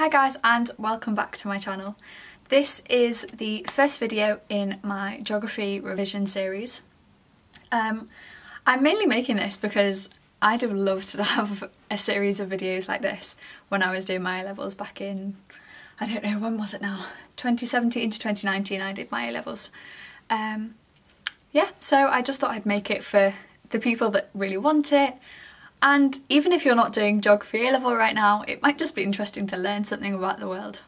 Hi guys and welcome back to my channel. This is the first video in my geography revision series. Um, I'm mainly making this because I'd have loved to have a series of videos like this when I was doing my A-levels back in, I don't know, when was it now? 2017 to 2019 I did my A-levels. Um, yeah, so I just thought I'd make it for the people that really want it and even if you're not doing geography A-level right now, it might just be interesting to learn something about the world.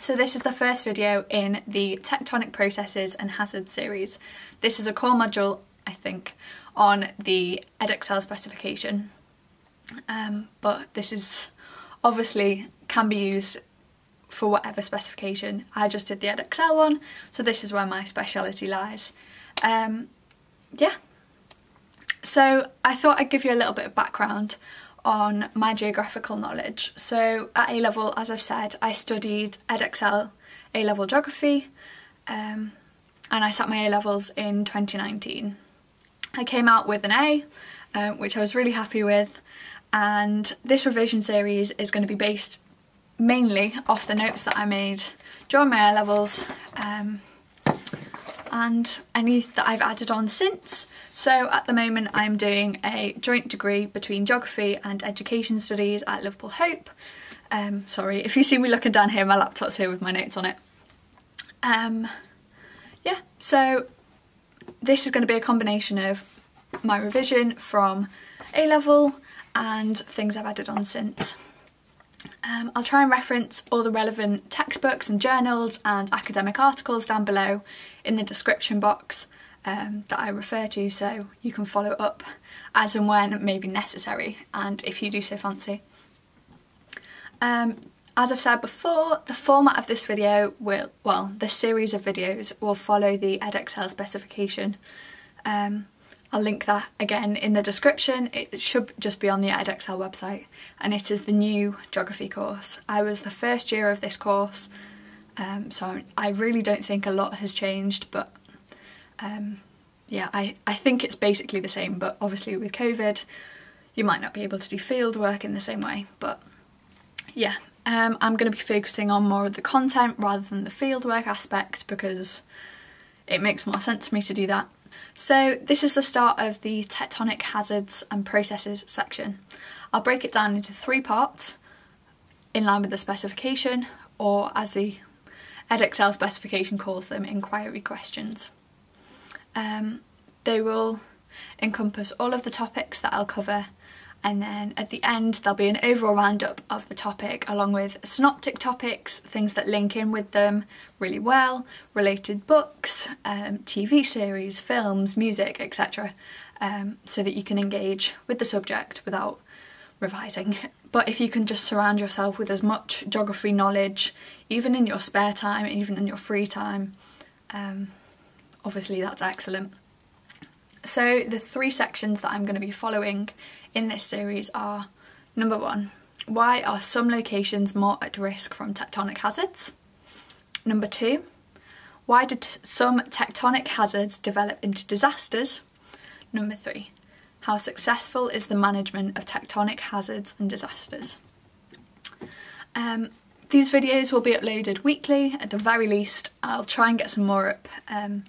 So this is the first video in the Tectonic Processes and Hazards series. This is a core module, I think, on the Edexcel specification. Um, but this is obviously can be used for whatever specification. I just did the Edexcel one, so this is where my speciality lies. Um, yeah, so I thought I'd give you a little bit of background on my geographical knowledge. So at A-level, as I've said, I studied Edexcel A-level geography um, and I sat my A-levels in 2019. I came out with an A, uh, which I was really happy with, and this revision series is going to be based mainly off the notes that I made during my A-levels um, and any that I've added on since. So at the moment I'm doing a joint degree between Geography and Education Studies at Liverpool Hope. Um, sorry, if you see me looking down here, my laptop's here with my notes on it. Um, yeah, so this is going to be a combination of my revision from A-level and things I've added on since. Um, I'll try and reference all the relevant textbooks and journals and academic articles down below in the description box um, that I refer to so you can follow up as and when may be necessary and if you do so fancy. Um, as I've said before, the format of this video will, well, this series of videos will follow the Edexcel specification. Um, I'll link that again in the description. It should just be on the Edexcel website and it is the new geography course. I was the first year of this course um, so I really don't think a lot has changed but um, yeah, I, I think it's basically the same, but obviously with COVID, you might not be able to do field work in the same way, but yeah, um, I'm going to be focusing on more of the content rather than the fieldwork aspect because it makes more sense for me to do that. So this is the start of the tectonic hazards and processes section. I'll break it down into three parts in line with the specification or as the Edexcel specification calls them, inquiry questions. Um, they will encompass all of the topics that I'll cover and then at the end there'll be an overall roundup of the topic along with synoptic topics, things that link in with them really well, related books, um, TV series, films, music, etc. Um, so that you can engage with the subject without revising. But if you can just surround yourself with as much geography knowledge, even in your spare time, even in your free time, um, obviously that's excellent. So the three sections that I'm going to be following in this series are number one, why are some locations more at risk from tectonic hazards? Number two, why did some tectonic hazards develop into disasters? Number three, how successful is the management of tectonic hazards and disasters? Um, these videos will be uploaded weekly at the very least. I'll try and get some more up um,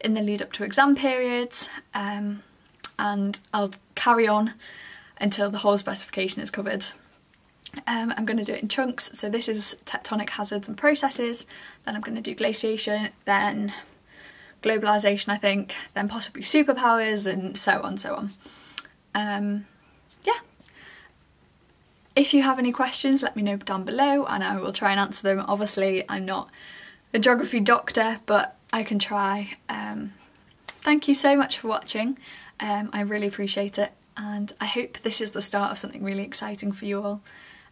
in the lead up to exam periods um, and I'll carry on until the whole specification is covered. Um, I'm going to do it in chunks, so this is tectonic hazards and processes, then I'm going to do glaciation, then globalisation I think, then possibly superpowers and so on so on. Um, yeah. If you have any questions let me know down below and I will try and answer them. Obviously I'm not a geography doctor but I can try. Um, thank you so much for watching. Um, I really appreciate it and I hope this is the start of something really exciting for you all.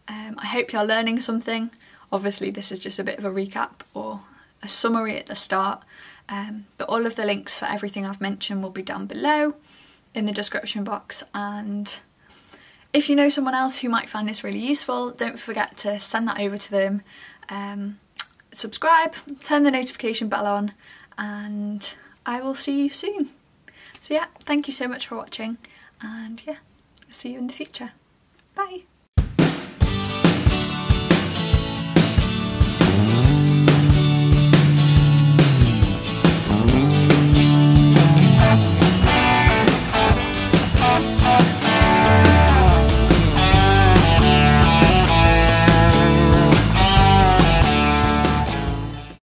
Um, I hope you're learning something. Obviously this is just a bit of a recap or a summary at the start um, but all of the links for everything I've mentioned will be down below in the description box and if you know someone else who might find this really useful don't forget to send that over to them. Um, subscribe, turn the notification bell on and I will see you soon. So yeah, thank you so much for watching and yeah, see you in the future. Bye!